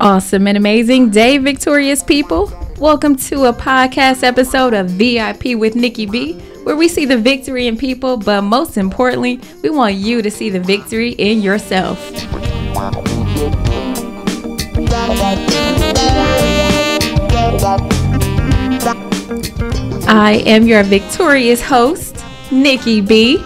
Awesome and amazing day, victorious people. Welcome to a podcast episode of VIP with Nikki B, where we see the victory in people, but most importantly, we want you to see the victory in yourself. I am your victorious host, Nikki B.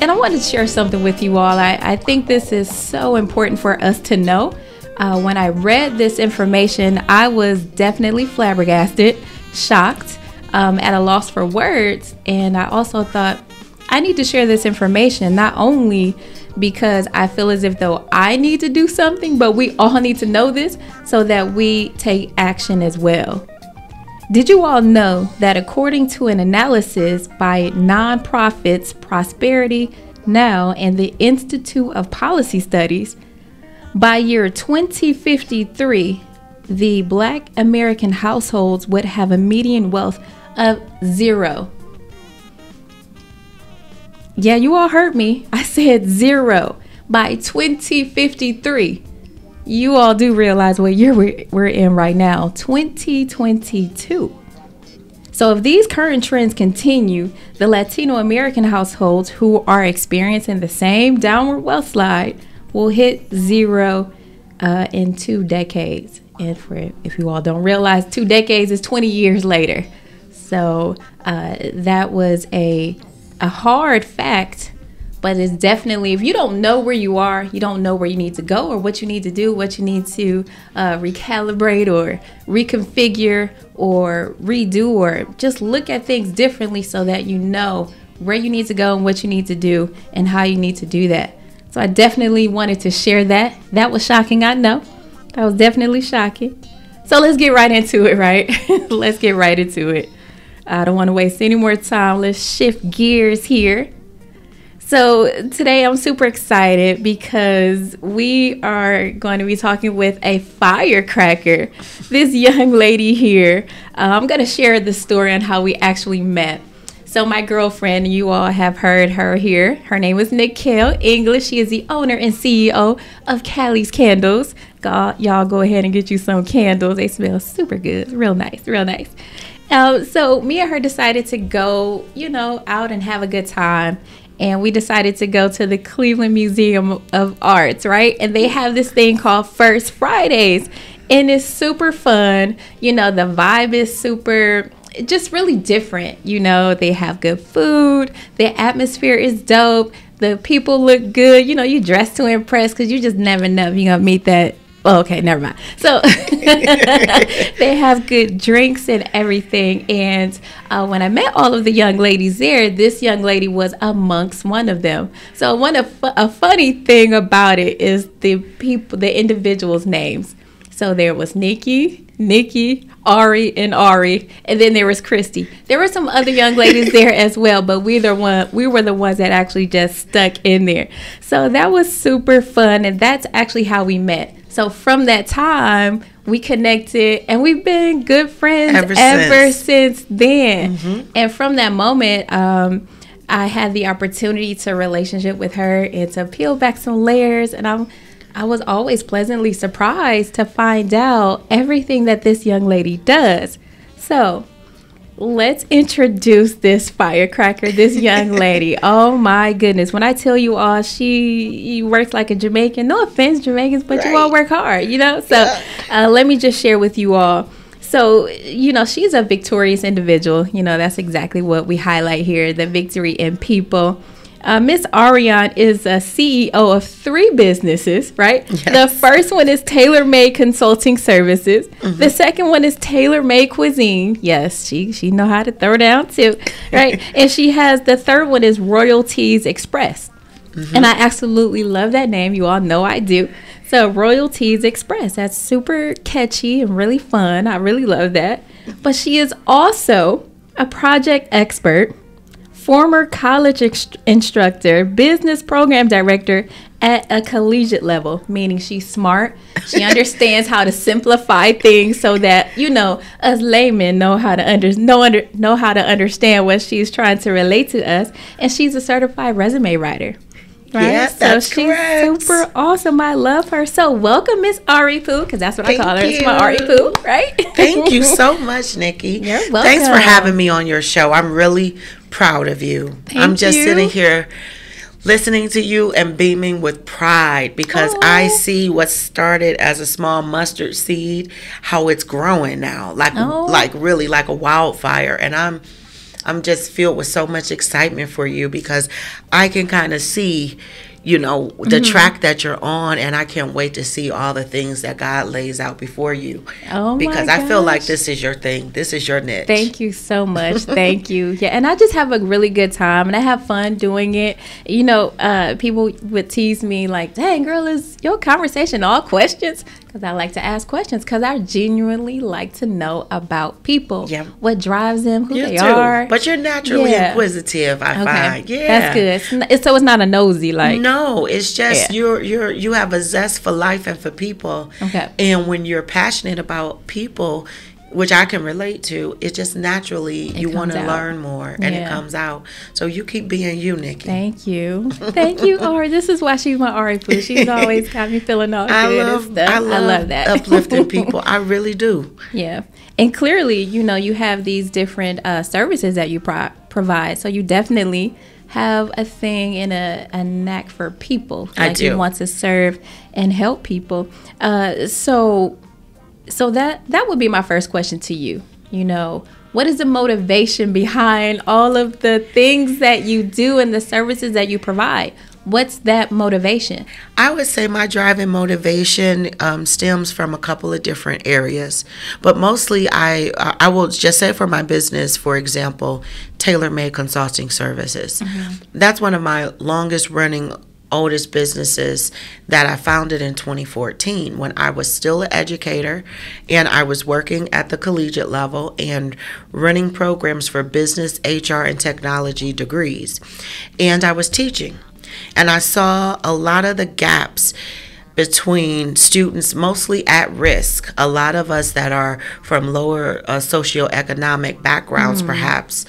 And I want to share something with you all. I, I think this is so important for us to know. Uh, when I read this information, I was definitely flabbergasted, shocked, um, at a loss for words. And I also thought, I need to share this information not only because I feel as if though I need to do something, but we all need to know this so that we take action as well. Did you all know that according to an analysis by nonprofits Prosperity Now and the Institute of Policy Studies, by year 2053, the black American households would have a median wealth of zero. Yeah, you all heard me. I said zero by 2053 you all do realize what year we're in right now 2022. So, if these current trends continue, the Latino American households who are experiencing the same downward wealth slide will hit zero uh, in two decades. And for if you all don't realize, two decades is 20 years later. So, uh, that was a, a hard fact but it's definitely if you don't know where you are you don't know where you need to go or what you need to do what you need to uh, recalibrate or reconfigure or redo or just look at things differently so that you know where you need to go and what you need to do and how you need to do that. So i definitely wanted to share that. That was shocking i know. That was definitely shocking. So let's get right into it right? Let's get right into it. I don't want to waste any more time. Let's shift gears here so, today I'm super excited because we are going to be talking with a firecracker. This young lady here, uh, I'm going to share the story on how we actually met. So, my girlfriend, you all have heard her here. Her name is Nikhil English. She is the owner and CEO of Callie's Candles. God, y'all go ahead and get you some candles. They smell super good. Real nice, real nice. Um, so, me and her decided to go, you know, out and have a good time and we decided to go to the Cleveland Museum of Arts, right? And they have this thing called First Fridays, and it's super fun. You know, the vibe is super just really different. You know, they have good food, the atmosphere is dope, the people look good. You know, you dress to impress because you just never know if you're gonna meet that Oh, okay, never mind. So they have good drinks and everything. And uh, when I met all of the young ladies there, this young lady was amongst one of them. So one of a funny thing about it is the people, the individuals' names. So there was Nikki, Nikki, Ari, and Ari, and then there was Christy. There were some other young ladies there as well, but we the one we were the ones that actually just stuck in there. So that was super fun, and that's actually how we met. So from that time, we connected and we've been good friends ever, ever since. since. then. Mm-hmm. And from that moment, um, I had the opportunity to relationship with her and to peel back some layers. And I'm, I was always pleasantly surprised to find out everything that this young lady does. So let's introduce this firecracker, this young lady. oh my goodness. When I tell you all she works like a Jamaican, no offense, Jamaicans, but right. you all work hard, you know? So yeah. uh, let me just share with you all. So, you know, she's a victorious individual. You know, that's exactly what we highlight here the victory in people. Uh, Miss Areaun is a CEO of three businesses, right? Yes. The first one is Taylor Made Consulting Services. Mm-hmm. The second one is Taylor Made Cuisine. Yes, she she know how to throw down too, right? and she has the third one is Royalties Express. Mm-hmm. And I absolutely love that name. You all know I do. So Royalties Express. That's super catchy and really fun. I really love that. But she is also a project expert former college ex- instructor, business program director at a collegiate level, meaning she's smart. She understands how to simplify things so that you know us laymen know how to under know under know how to understand what she's trying to relate to us. And she's a certified resume writer. Right? Yeah, so she's correct. super awesome. I love her. So welcome, Miss Ari Poo, because that's what Thank I call her. It's my. Ari Poo, right? Thank you so much, Nikki. You're Thanks for having me on your show. I'm really proud of you. I'm just you. sitting here listening to you and beaming with pride because I see what started as a small mustard seed how it's growing now like Oh. like really like a wildfire and I'm I'm just filled with so much excitement for you because I can kind of see you know the Mm-hmm. track that you're on and I can't wait to see all the things that God lays out before you Oh my because I feel like this is your thing this is your niche Thank you so much. Thank you. Yeah, and I just have a really good time and I have fun doing it. You know, uh, people would tease me like, "Dang, girl, is your conversation all questions?" Because I like to ask questions because I genuinely like to know about people, Yeah. what drives them, who You they too. are. But you're naturally Yeah. inquisitive, I okay, find. Yeah. that's good. It's it's- so it's not a nosy like. No, it's just Yeah. you're you're you have a zest for life and for people. Okay. And when you're passionate about people, which I can relate to, it just naturally you want to learn more and it comes out. So you keep being you, Nikki. Thank you. Thank you, Ari. This is why she's my Ari Poo. She's always got me feeling all I good love, and stuff. I love that. uplifting people. I really do. Yeah. And clearly, you know, you have these different uh, services that you pro- provide. So you definitely have a thing and a, a knack for people. I like You do. want to serve and help people. Uh, so, so that that would be my first question to you. You know, what is the motivation behind all of the things that you do and the services that you provide? What's that motivation? I would say my driving motivation um, stems from a couple of different areas, but mostly I I will just say for my business, for example, Taylor Made consulting services. That's one of my longest running oldest businesses that I founded in 2014 when I was still an educator and I was working at the collegiate level and running programs for business, HR, and technology degrees. And I was teaching. And I saw a lot of the gaps between students mostly at risk. A lot of us that are from lower uh, socioeconomic backgrounds, perhaps,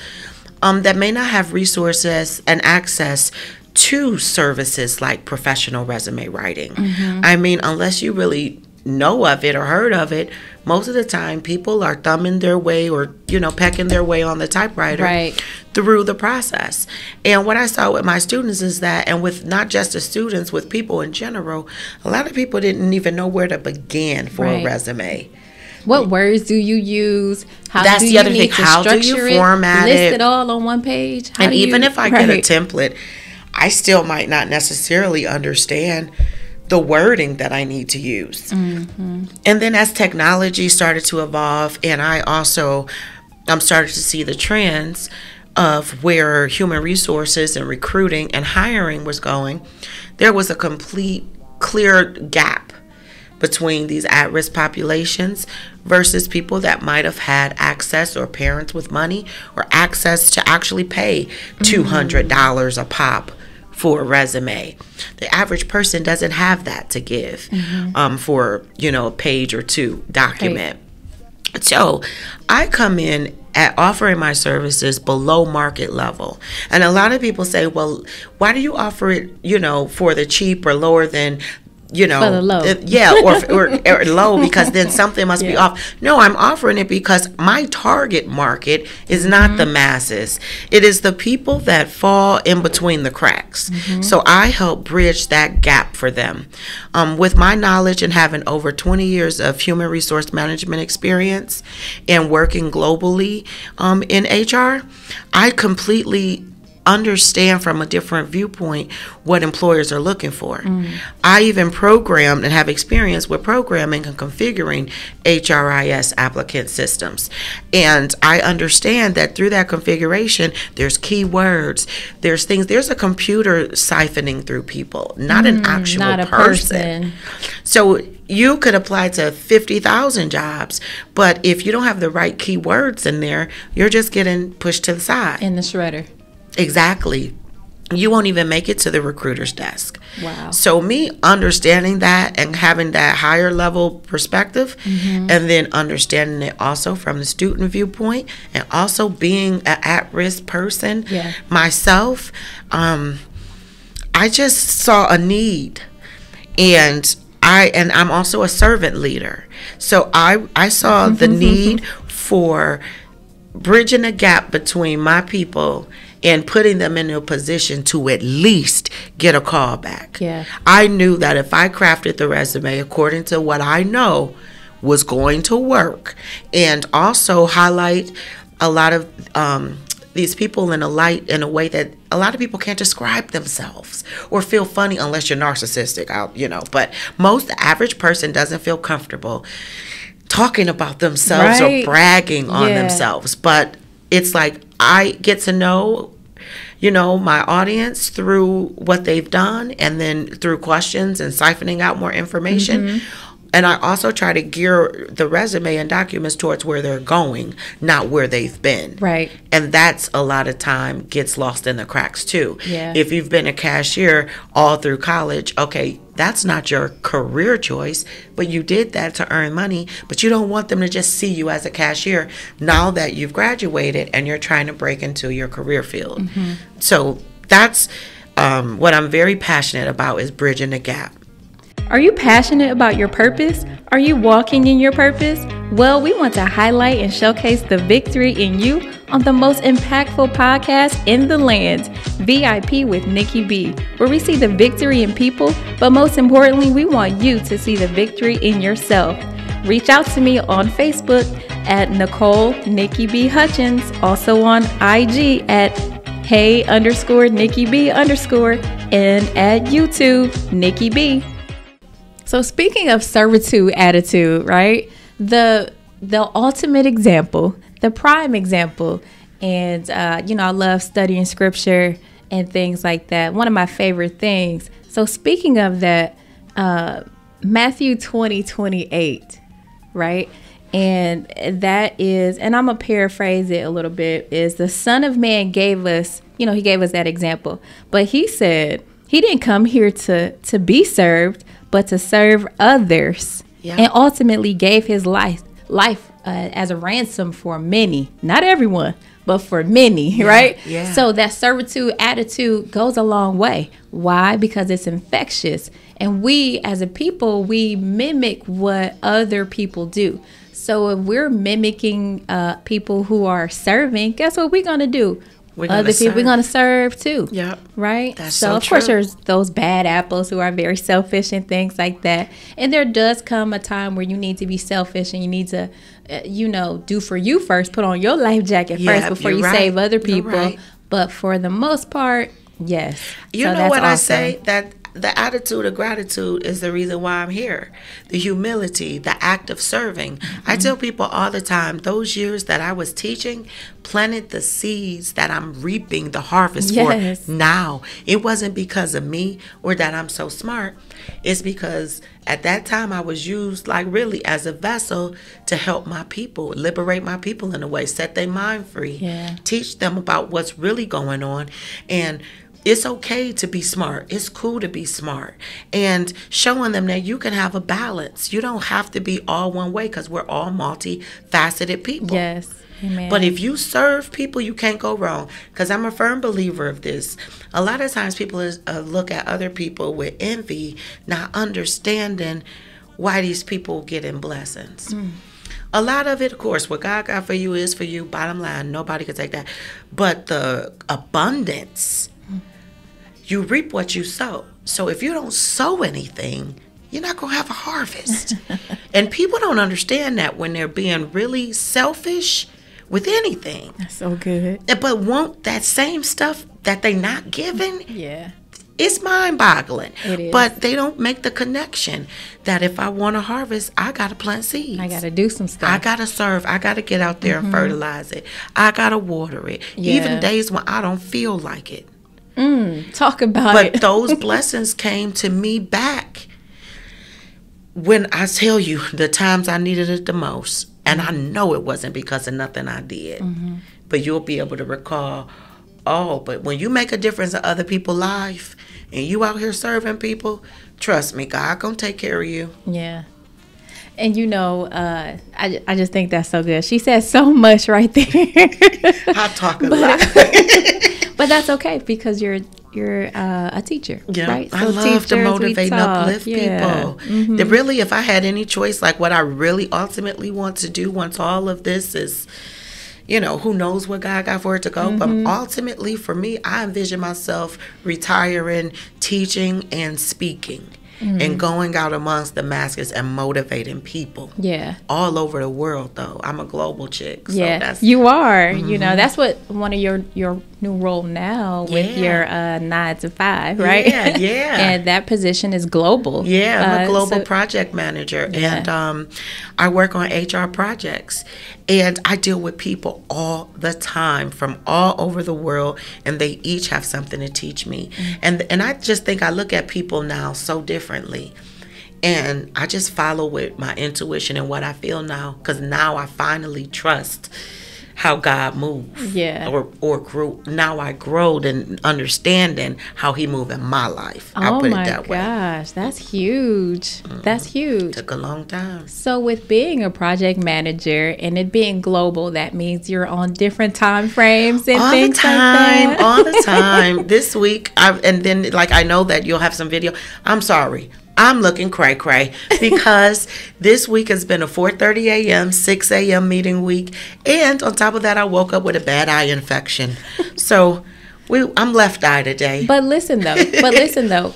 um, that may not have resources and access to services like professional resume writing. Mm-hmm. I mean, unless you really know of it or heard of it, most of the time people are thumbing their way or, you know, pecking their way on the typewriter Right. through the process. And what I saw with my students is that, and with not just the students, with people in general, a lot of people didn't even know where to begin for Right. a resume. What words do you use? How That's do the you other need thing. to How do you structure format List it? it all on one page. How and even you- if I get a template, I still might not necessarily understand the wording that I need to use. Mm-hmm. And then as technology started to evolve, and I also um, started to see the trends of where human resources and recruiting and hiring was going, there was a complete, clear gap between these at risk populations versus people that might have had access or parents with money or access to actually pay $200 a pop for a resume. The average person doesn't have that to give um, for, you know, a page or two document. So I come in at offering my services below market level. And a lot of people say, well, why do you offer it, you know, for the cheap or lower than you know, low. uh, yeah, or, or, or low because then something must be off. No, I'm offering it because my target market is not the masses. It is the people that fall in between the cracks. So I help bridge that gap for them. Um, with my knowledge and having over 20 years of human resource management experience and working globally um, in HR, I completely understand from a different viewpoint what employers are looking for. Mm. I even programmed and have experience with programming and configuring HRIS applicant systems. And I understand that through that configuration, there's keywords, there's things, there's a computer siphoning through people, not an mm, actual not a person. person. So you could apply to 50,000 jobs, but if you don't have the right keywords in there, you're just getting pushed to the side. in the shredder. Exactly. You won't even make it to the recruiter's desk. Wow. So, me understanding that and having that higher level perspective, Mm-hmm. and then understanding it also from the student viewpoint, and also being an at risk person Yeah. myself, um, I just saw a need and I and I'm also a servant leader. So I I saw the need for bridging a gap between my people and putting them in a position to at least get a call back. Yeah. I knew that if I crafted the resume according to what I know was going to work and also highlight a lot of um, these people in a light in a way that a lot of people can't describe themselves or feel funny unless you're narcissistic out you know but most average person doesn't feel comfortable talking about themselves Right. or bragging on Yeah. themselves but it's like i get to know you know my audience through what they've done and then through questions and siphoning out more information Mm-hmm. And i also try to gear the resume and documents towards where they're going not where they've been Right. and that's a lot of time gets lost in the cracks too Yeah. if you've been a cashier all through college okay that's not your career choice but you did that to earn money but you don't want them to just see you as a cashier now that you've graduated and you're trying to break into your career field Mm-hmm. so that's um, what i'm very passionate about is bridging the gap Are you passionate about your purpose? Are you walking in your purpose? Well, we want to highlight and showcase the victory in you on the most impactful podcast in the land, VIP with Nikki B, where we see the victory in people, but most importantly, we want you to see the victory in yourself. Reach out to me on Facebook at Nicole Nikki B Hutchins, also on IG at Hey underscore Nikki B underscore, and at YouTube Nikki B. So speaking of servitude attitude, right? The the ultimate example, the prime example, and uh, you know I love studying scripture and things like that. One of my favorite things. So speaking of that, uh, Matthew 20, 28, right? And that is, and I'm gonna paraphrase it a little bit, is the Son of Man gave us, you know, he gave us that example. But he said he didn't come here to to be served, but to serve others. Yeah. And ultimately gave his life life uh, as a ransom for many, not everyone, but for many, right? yeah. So that servitude attitude goes a long way. Why? Because it's infectious. And we as a people, we mimic what other people do. So if we're mimicking uh, people who are serving, guess what we're gonna do? We're other people, we're gonna serve too. Yep. Right. That's so, so of course there's those bad apples who are very selfish and things like that. And there does come a time where you need to be selfish and you need to, uh, you know, do for you first. Put on your life jacket Yeah, first before you're right. save other people. right. But for the most part, yes. You So know what I say? That the attitude of gratitude is the reason why I'm here. The humility, the act of serving. Mm-hmm. I tell people all the time, those years that I was teaching planted the seeds that I'm reaping the harvest Yes. for now. It wasn't because of me or that I'm so smart. It's because at that time I was used like really as a vessel to help my people, liberate my people in a way, set their mind free Yeah. teach them about what's really going on and it's okay to be smart. It's cool to be smart. And showing them that you can have a balance. You don't have to be all one way because we're all multifaceted people. Yes. Amen. But if you serve people, you can't go wrong. Because I'm a firm believer of this. A lot of times people is, uh, look at other people with envy, not understanding why these people getting blessings. A lot of it, of course, what God got for you is for you. Bottom line, nobody can take that. But the abundance, you reap what you sow. So if you don't sow anything, you're not going to have a harvest. and people don't understand that when they're being really selfish with anything. That's so good. Eh, but won't that same stuff that they not given, Yeah. it's mind boggling. It is. But they don't make the connection that if I want to harvest, I got to plant seeds. I gotta do some stuff. I gotta serve. I gotta get out there and mm-hmm. fertilize it. I gotta water it. Yeah. Even days when I don't feel like it. Talk about But it. those blessings came to me back when I tell you the times I needed it the most. And I know it wasn't because of nothing I did. But you'll be able to recall, oh, but when you make a difference in other people's life and you out here serving people, trust me, God gonna take care of you. Yeah. And you know, uh, I, I just think that's so good. She said so much right there. I talk a lot. but that's okay because you're you're uh, a teacher, Yeah, right? I So love to teachers, motivate and uplift yeah. people. Mhm. That really, if I had any choice, like what I really ultimately want to do once all of this is, you know, who knows what God got for it to go. Mm-hmm. But ultimately, for me, I envision myself retiring, teaching, and speaking. Mm-hmm. And going out amongst the masses and motivating people Yeah. all over the world. Though I'm a global chick, so yeah, that's you are. You know, that's what one of your your new role now with Yeah. your uh, nine to five, right? Yeah, yeah. and that position is global. Yeah, I'm a Uh, global so- project manager, Yeah. and um, I work on HR projects, and I deal with people all the time from all over the world, and they each have something to teach me, Mm. and and I just think I look at people now so differently. And I just follow with my intuition and what I feel now, because now I finally trust how God moves. Yeah. Or or grew. Now I growed in understanding how He move in my life. I'll oh put my it that way. Mm-hmm. gosh, that's huge. That's huge. Took a long time. So with being a project manager and it being global, that means you're on different time frames and all the time, like that. all the time. This week, I've, and then like I know that you'll have some video. I'm sorry. I'm looking cray cray because this week has been a 4:30 a.m., 6 a.m. meeting week, and on top of that, I woke up with a bad eye infection. So, we I'm left eye today. But listen though, but listen though,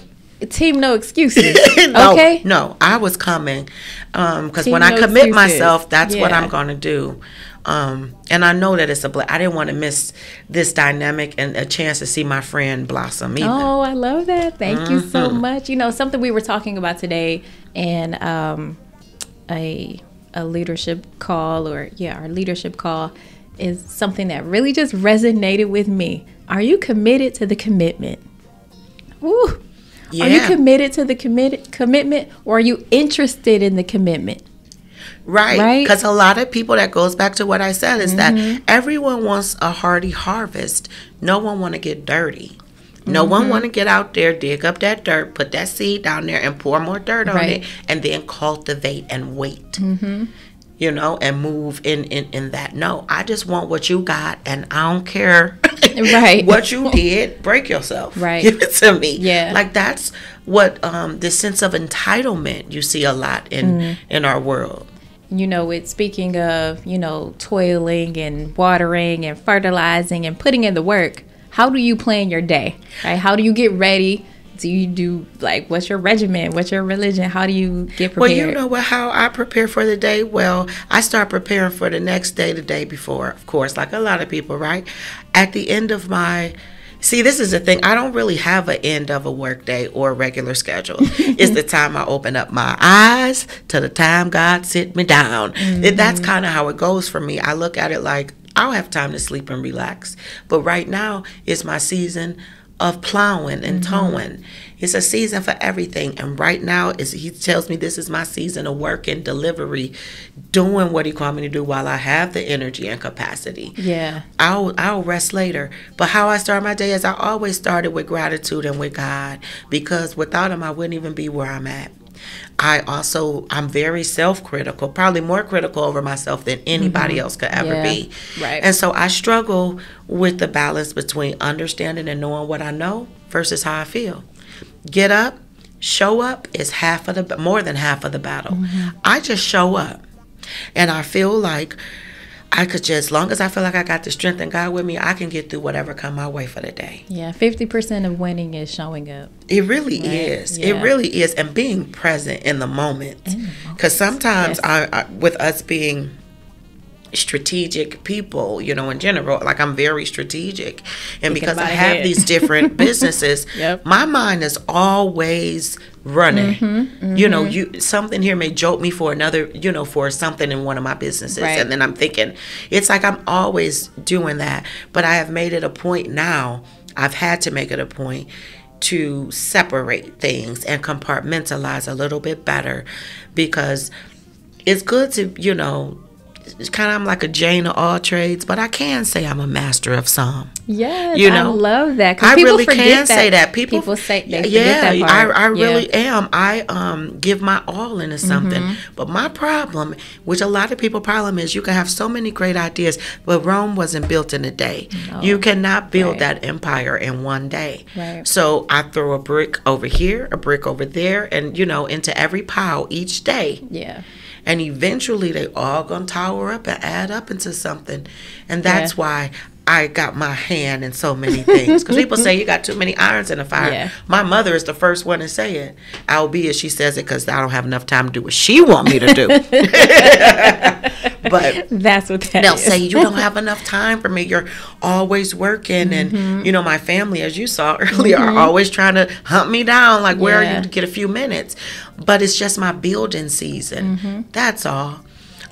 team no excuses. no, okay. no, I was coming um, because Team when I commit excuses. myself, that's what I'm going to do. Um, and I know that it's a. Bl- I didn't want to miss this dynamic and a chance to see my friend blossom either. Oh, I love that. Thank you so Mm-hmm. much. You know, something we were talking about today and um, a a leadership call or yeah, our leadership call is something that really just resonated with me. Are you committed to the commitment? Woo. Are you committed to the commit commitment or are you interested in the commitment? Right. Right? Because a lot of people, that goes back to what I said, is Mm-hmm. that everyone wants a hearty harvest. No one want to get dirty. No one Mm-hmm. want to get out there, dig up that dirt, put that seed down there, and pour more dirt on Right. it, and then cultivate and wait. You know, and move in, in in that. No, I just want what you got, and I don't care. Right. what you did, break yourself. Right. Give it to me. Yeah. Like that's what um, the sense of entitlement you see a lot in Mm. in our world. You know, with speaking of, you know, toiling and watering and fertilizing and putting in the work, how do you plan your day? Right? How do you get ready? Do you do like what's your regimen? What's your religion? How do you get prepared? Well, you know what? How I prepare for the day. Well, I start preparing for the next day, the day before, of course, like a lot of people, right? At the end of my See, this is the thing. I don't really have an end of a work day or a regular schedule. it's the time I open up my eyes to the time God sit me down. It- mm-hmm. That's kind of how it goes for me. I look at it like I'll have time to sleep and relax. But right now is my season of plowing and mm-hmm. towing. It's a season for everything. And right now is he tells me this is my season of work and delivery, doing what he called me to do while I have the energy and capacity. yeah. I'll I'll rest later. But how I start my day is I always started with gratitude and with God because without him I wouldn't even be where I'm at. I also I'm very self-critical, probably more critical over myself than anybody mm-hmm. else could ever Yeah, be. right. And so I struggle with the balance between understanding and knowing what I know versus how I feel. Get up, show up is half of the more than half of the battle. Mm-hmm. I just show up. And I feel like I could just, as long as I feel like I got the strength and God with me, I can get through whatever come my way for the day. Yeah. Fifty percent of winning is showing up. It really is. Yeah. It really is, and being present in the moment. Because sometimes Yes. I, I, with us being strategic people, you know, in general, like I'm very strategic, and Thinking because I have ahead. these different businesses, Yep. my mind is always running. Mm-hmm, You know, you something here may jolt me for another, you know, for something in one of my businesses, Right. and then I'm thinking, it's like I'm always doing that. But I have made it a point now. I've had to make it a point to separate things and compartmentalize a little bit better because it's good to, you know, kind of I'm like a Jane of all trades, but I can say I'm a master of some. Yes, You know, I love that. I really can say that. People, people say they yeah, that. I, I Yeah. really am. I um give my all into something. Mm-hmm. But my problem, which a lot of people problem is, you can have so many great ideas, but Rome wasn't built in a day. You cannot build Right. that empire in one day. Right. So I throw a brick over here, a brick over there, and you know into every pile each day Yeah. And eventually they all gonna tower up and add up into something and that's Yeah. why i got my hand in so many things because people say you got too many irons in the fire Yeah. my mother is the first one to say it albeit she says it because i don't have enough time to do what she want me to do but That's what that they'll is. say you don't have enough time for me you're always working Mm-hmm. and you know my family as you saw earlier are always trying to hunt me down like where are you to get a few minutes but it's just my building season Mm-hmm. that's all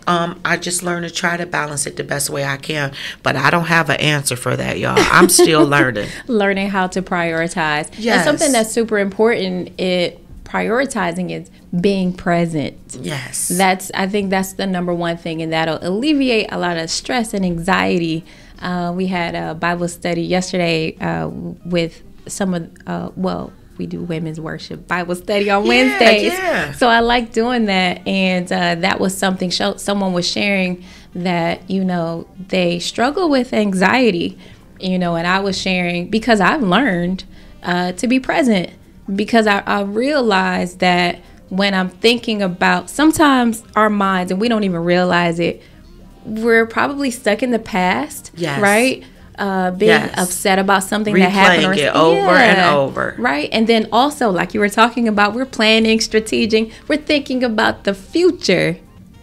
um, I just learn to try to balance it the best way I can, but I don't have an answer for that, y'all. I'm still learning. learning how to prioritize. And Yes. something that's super important it prioritizing is being present. Yes. That's I think that's the number one thing, and that'll alleviate a lot of stress and anxiety. Uh, we had a Bible study yesterday uh, with some of uh, well. We do women's worship Bible study on Yeah, Wednesdays, yeah. so I like doing that, and uh, that was something. Show, someone was sharing that you know they struggle with anxiety, you know, and I was sharing because I've learned uh, to be present because I, I realized that when I'm thinking about sometimes our minds and we don't even realize it, we're probably stuck in the past, Yes. right? Uh, being Yes. upset about something that happened, Replaying it over and over. right? And then also, like you were talking about, we're planning, strategizing, we're thinking about the future.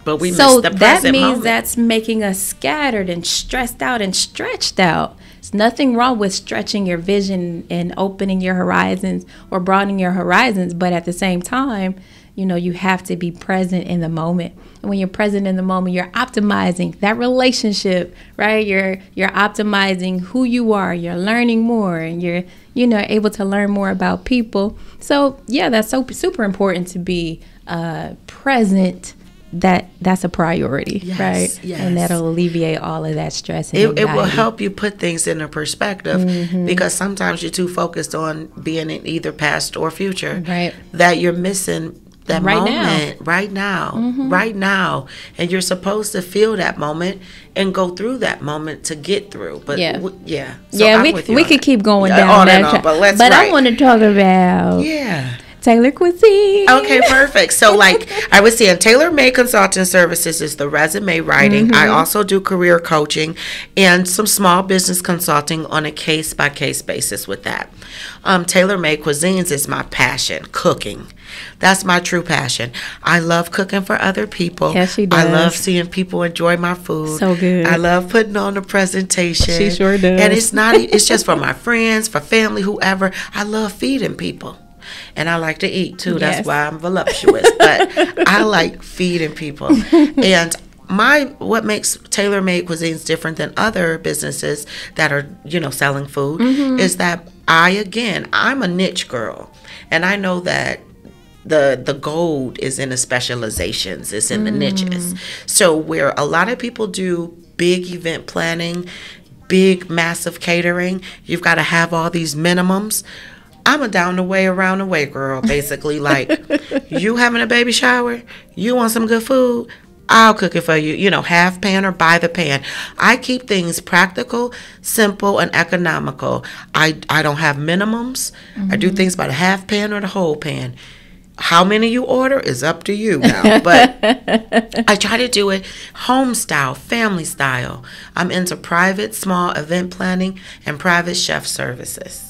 but we so miss the that means moment. that's making us scattered and stressed out and stretched out. There's nothing wrong with stretching your vision and opening your horizons or broadening your horizons, but at the same time, you know, you have to be present in the moment. And when you're present in the moment, you're optimizing that relationship, right? You're you're optimizing who you are. You're learning more and you're, you know, able to learn more about people. So, yeah, that's so super important to be uh present that that's a priority, Yes, right? yes. And that'll alleviate all of that stress it, it will help you put things into perspective Mm-hmm. because sometimes you're too focused on being in either past or future Right. that you're missing that Right now. Mm-hmm. moment right now right now and you're supposed to feel that moment and go through that moment to get through but Yeah. w- yeah So yeah, I'm we, with you we could keep going Yeah, down on that on, track. but let's I right. want to talk about yeah Taylor Cuisine. Okay, perfect. So, like I was saying, Taylor Made Consulting Services is the resume writing. I also do career coaching and some small business consulting on a case by case basis with that. Um, Taylor Made Cuisines is my passion, cooking. That's my true passion. I love cooking for other people. Yes, she does. I love seeing people enjoy my food. So good. I love putting on the presentation. She sure does. And it's not. It's just for my friends, for family, whoever. I love feeding people. And I like to eat too. That's Yes. why I'm voluptuous. But I like feeding people. And my what makes tailor made cuisines different than other businesses that are, you know, selling food Mm-hmm. is that I again, I'm a niche girl. And I know that the the gold is in the specializations, it's in the niches. So where a lot of people do big event planning, big massive catering, you've got to have all these minimums. I'm a down the way around the way girl, basically. Like you having a baby shower, you want some good food, I'll cook it for you. You know, half pan or by the pan. I keep things practical, simple, and economical. I I don't have minimums. I do mm-hmm. things by the half pan or the whole pan. How many you order is up to you now. But I try to do it home style, family style. I'm into private, small event planning and private chef services.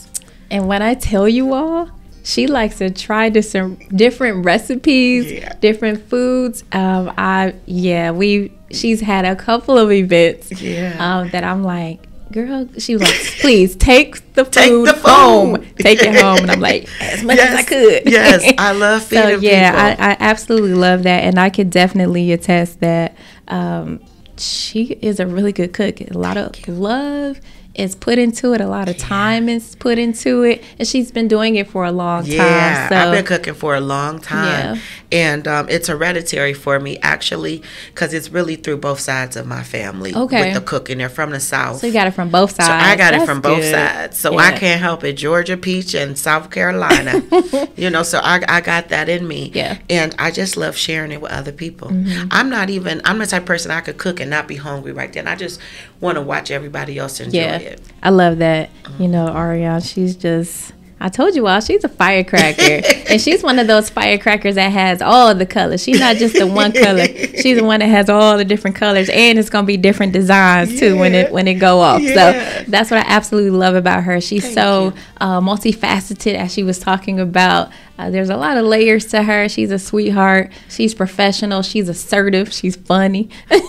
And when I tell you all, she likes to try different different recipes, Yeah. different foods. Um, I yeah, we she's had a couple of events. Yeah. Um, that I'm like, girl, she was like, please take the food, Take the food. home, take it home, and I'm like, as much as I could. yes, I love so yeah, people. I, I absolutely love that, and I could definitely attest that um, she is a really good cook. A lot of love is put into it. A lot of time is put into it, and she's been doing it for a long time. Yeah, so I've been cooking for a long time, Yeah. and um, it's hereditary for me actually, because it's really through both sides of my family. Okay. with the cooking, they're from the south. so you got it from both sides. So I got it That's from both good. sides. So I can't help it. Georgia peach and South Carolina. you know, so I, I got that in me. Yeah. Mm-hmm. And I just love sharing it with other people. I'm not even, I'm the type of person I could cook and not be hungry right then. I just want to watch everybody else enjoy Yeah, it. I love that. You uh-huh. know, Areaun, she's just. I told you all, she's a firecracker. and she's one of those firecrackers that has all the colors. She's not just the one color. She's the one that has all the different colors and it's gonna be different designs too when it when it go off. Yeah. So that's what I absolutely love about her. She's Thank so uh, multifaceted as she was talking about. Uh, there's a lot of layers to her. She's a sweetheart. She's professional. She's assertive. She's funny.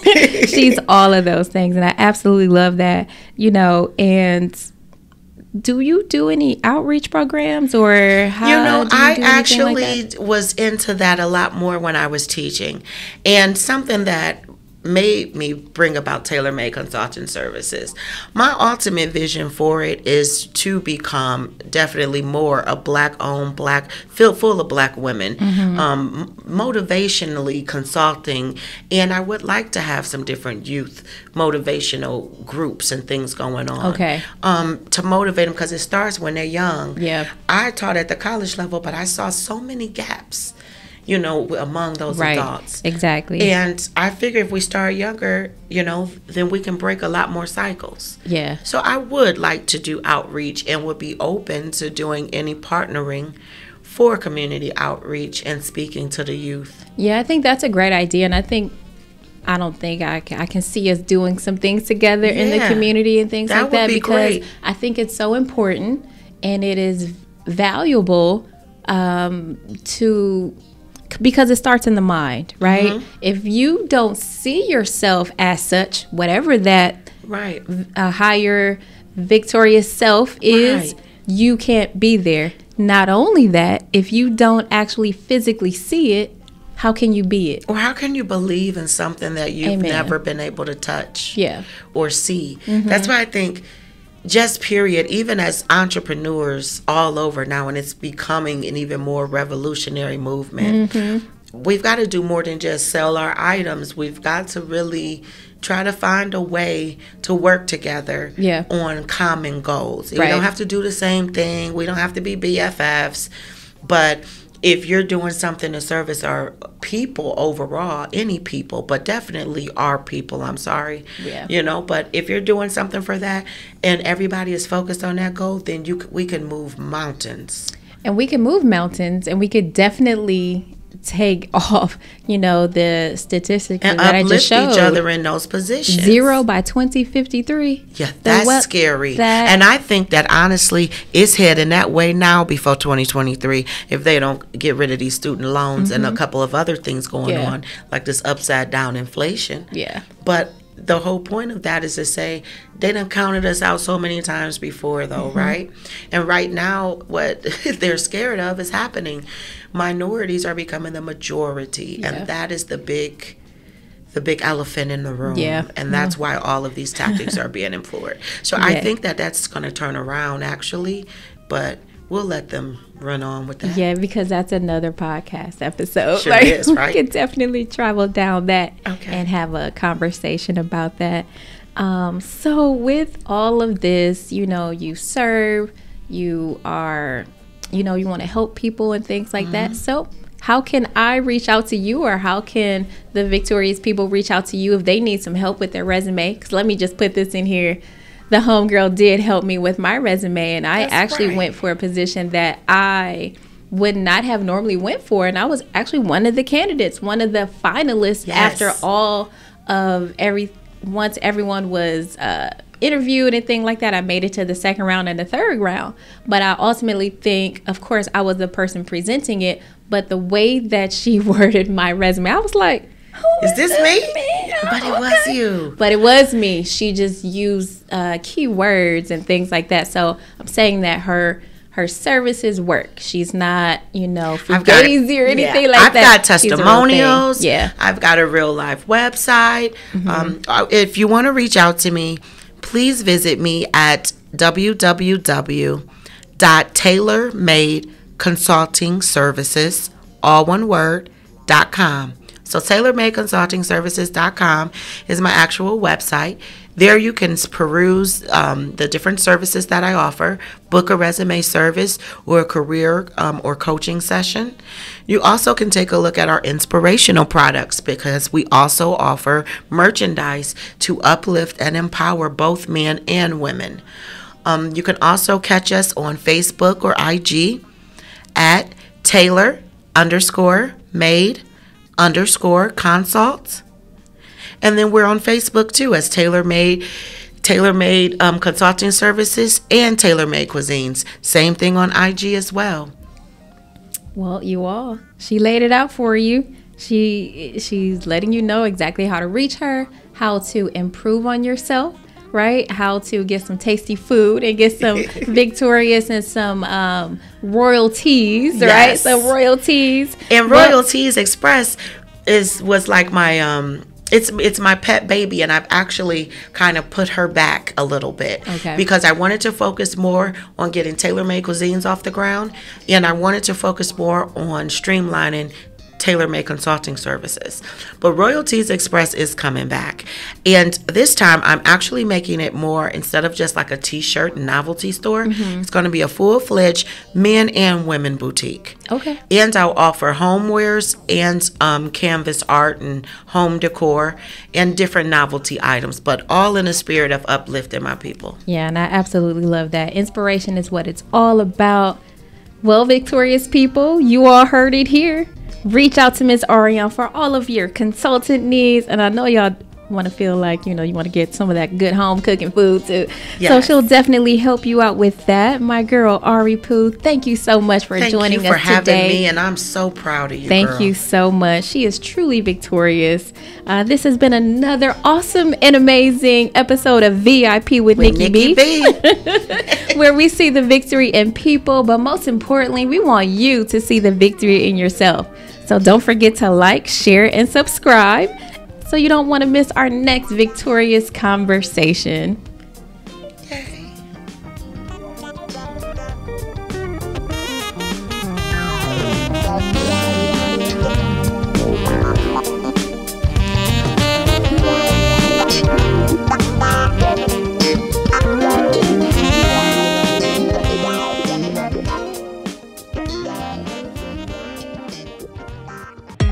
she's all of those things. And I absolutely love that, you know, and do you do any outreach programs or how You know, do you I do anything like actually was into that a lot more when I was teaching. And something that made me bring about Taylor Made consulting services. My ultimate vision for it is to become definitely more a black owned, black, filled full of black women, Mm-hmm. um, motivationally consulting. And I would like to have some different youth motivational groups and things going on. Okay. Um, to motivate them because it starts when they're young. Yeah. I taught at the college level, but I saw so many gaps, you know, among those right adults. exactly And I figure if we start younger, you know, then we can break a lot more cycles. yeah So I would like to do outreach and would be open to doing any partnering for community outreach and speaking to the youth. Yeah, I think that's a great idea, and I think I don't think I can, I can see us doing some things together in the community and things that like that be because great. I think it's so important and it is valuable um, to because it starts in the mind, right? Mm-hmm. If you don't see yourself as such, whatever that Right. a higher victorious self is Right. you can't be there not only that if you don't actually physically see it how can you be it Or how can you believe in something that you've Amen. never been able to touch? yeah or see. That's why I think just period, even as entrepreneurs all over now, and it's becoming an even more revolutionary movement. Mm-hmm. We've got to do more than just sell our items. We've got to really try to find a way to work together Yeah. on common goals. We don't have to do the same thing. We don't have to be BFFs, but if you're doing something to service our people overall, any people, but definitely our people, I'm sorry. Yeah. You know, but if you're doing something for that and everybody is focused on that goal, then you we can move mountains. and we can move mountains and we could definitely take off you know the statistics And that i just showed each other in those positions. zero by 2053 Yeah, that's scary. that- and I think that honestly, it's heading that way now before 2023 if they don't get rid of these student loans and a couple of other things going Mm-hmm. Yeah. on, like this upside down inflation. yeah But the whole point of that is to say they done counted us out so many times before, though, Mm-hmm. right? And right now, what they're scared of is happening. Minorities are becoming the majority, Yeah. and that is the big. The big elephant in the room, Yeah. Mm-hmm. and that's why all of these tactics are being employed. So I think that that's going to turn around, actually, but we'll let them run on with that. Yeah, because that's another podcast episode. Sure is, right? We could definitely travel down that Okay. and have a conversation about that. Um, so, with all of this, you know, you serve, you are, you know, you want to help people and things like that. Mm-hmm. So, how can I reach out to you, or how can the Victorious people reach out to you if they need some help with their resume? Because let me just put this in here. The homegirl did help me with my resume, and I That's actually right. went for a position that I would not have normally went for and I was actually one of the candidates, one of the finalists Yes. after all of every once everyone was uh interviewed and thing like that I made it to the second round and the third round but I ultimately think of course I was the person presenting it but the way that she worded my resume I was like who Is this me? me? But it was you. But it was me. She just used uh, keywords and things like that. So I'm saying that her her services work. She's not, you know, I've fugazi or anything yeah. like I've that. got real thing. testimonials. Yeah. I've got a real life website. Mm-hmm. Um, uh, if you want to reach out to me, please visit me at www.tailormadeconsultingservices, all one word, dot com. So tailormadeconsultingservices.com is my actual website. There you can peruse um, the different services that I offer, book a resume service or a career um, or coaching session. You also can take a look at our inspirational products because we also offer merchandise to uplift and empower both men and women. Um, you can also catch us on Facebook or IG at Tailor underscore made underscore consults. And then we're on Facebook too as Taylor Made, Taylor Made um, Consulting Services and Taylor Made Cuisines. Same thing on IG as well. Well, you all, she laid it out for you. She she's letting you know exactly how to reach her, how to improve on yourself, right? How to get some tasty food and get some victorious and some um, royalties, yes. right? Some royalties. And royalties but, express is was like my um it's it's my pet baby and I've actually kind of put her back a little bit okay. because I wanted to focus more on getting Taylor Made cuisines off the ground and I wanted to focus more on streamlining Taylor Made consulting services. But Royalties Express is coming back. And this time I'm actually making it more, instead of just like a t shirt novelty store, mm-hmm. it's going to be a full fledged men and women boutique. Okay. And I'll offer homewares and um, canvas art and home decor and different novelty items, but all in a spirit of uplifting my people. Yeah, and I absolutely love that. Inspiration is what it's all about. Well, victorious people, you all heard it here reach out to Ms. Areaun for all of your consultant needs. And I know y'all want to feel like you know you want to get some of that good home cooking food too. Yes. So she'll definitely help you out with that. My girl Ari Pooh, thank you so much for thank joining you for us having today. me, and I'm so proud of you. Thank girl. you so much. She is truly victorious. Uh, this has been another awesome and amazing episode of VIP with, with Nikki, Nikki B, B. where we see the victory in people, but most importantly, we want you to see the victory in yourself. So don't forget to like, share, and subscribe so you don't want to miss our next victorious conversation.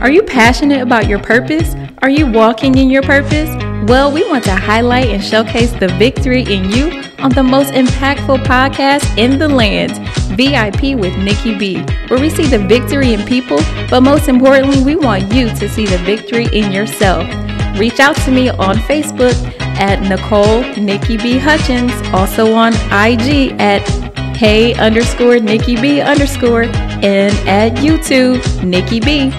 Are you passionate about your purpose? Are you walking in your purpose? Well, we want to highlight and showcase the victory in you on the most impactful podcast in the land, VIP with Nikki B, where we see the victory in people, but most importantly, we want you to see the victory in yourself. Reach out to me on Facebook at Nicole Nikki B Hutchins, also on IG at Hey underscore Nikki B underscore, and at YouTube Nikki B.